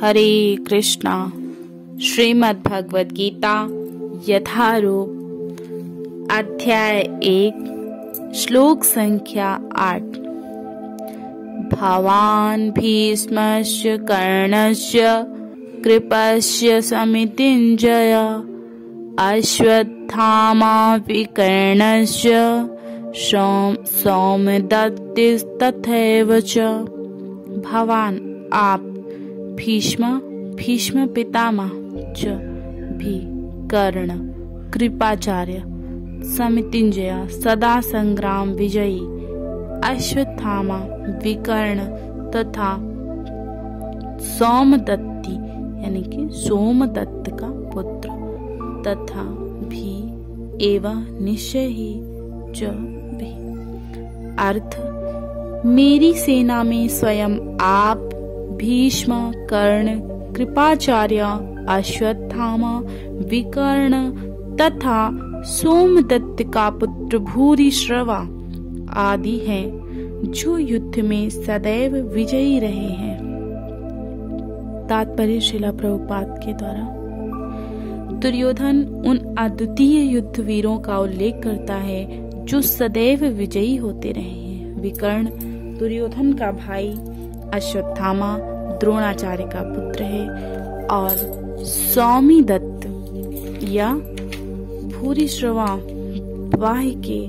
हरे कृष्णा श्रीमद् भगवद गीता यथारूप। अध्याय एक, श्लोक संख्या आठ। भवान् भीष्मस्य कर्णस्य कृपस्य समितिञ्जय अश्वत्थामापि कर्णस्य सौम्यदत्तिस्तथैव च। भवान आप भीष्म भीष्म पितामह, च भी कर्ण कृपाचार्य, समितिंजय, सदा संग्राम विजयी, अश्वत्थामा, विकर्ण तथा सोमदत्ती, यानी कि सोमदत्त का पुत्र, तथा भी एवं निश्चय ही च भी। अर्थ, मेरी सेना में स्वयं आप भीष्म, कर्ण, कृपाचार्य, अश्वत्थामा, विकर्ण तथा सोमदत्त का पुत्र भूरी श्रवा आदि हैं, जो युद्ध में सदैव विजयी रहे हैं। तात्पर्य शिला प्रभुपाद के द्वारा। दुर्योधन उन अद्वितीय युद्ध वीरों का उल्लेख करता है, जो सदैव विजयी होते रहे हैं। विकर्ण, दुर्योधन का भाई अश्वत्थामा द्रोणाचार्य का पुत्र है और सौमी दत्त या भूरी श्रवा वाह के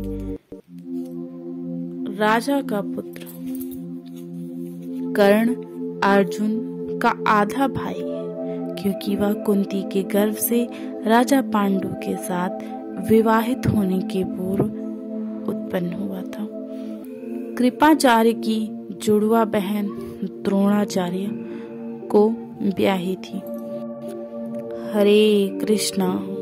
राजा का पुत्र। कर्ण अर्जुन का आधा भाई है, क्योंकि वह कुंती के गर्भ से राजा पांडु के साथ विवाहित होने के पूर्व उत्पन्न हुआ था। कृपाचार्य की जुड़वा बहन द्रोणाचार्य को ब्याही थी। हरे कृष्णा।